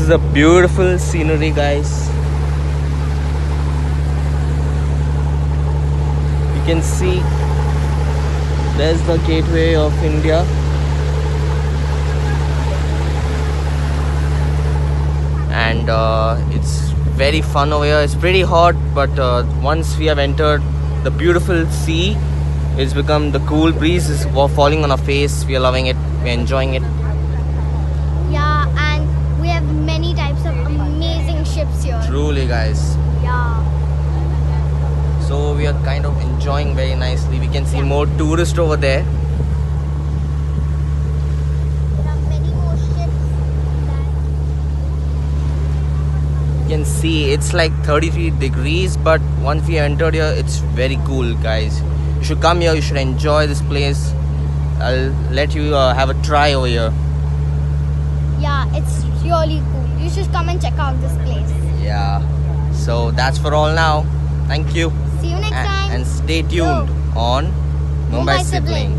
is a beautiful scenery, guys. You can see there's the gateway of India. And uh, it's very fun over here. It's pretty hot, but uh, once we have entered the beautiful sea, it's become the cool breeze is falling on our face. We are loving it. We're enjoying it. Yeah, and we have many types of amazing ships here. Truly, guys. Yeah. So we are kind of enjoying very nicely. We can see more tourists over there. There are many more ships You can see it's like 33 degrees, but once we entered here, it's very cool, guys. You should come here. You should enjoy this place. I'll let you uh, have a try over here. Yeah, it's really cool. You should come and check out this place. Yeah. So that's for all now. Thank you. See you next time. and stay tuned on Mumbai Mumbai Sibling. Sibling.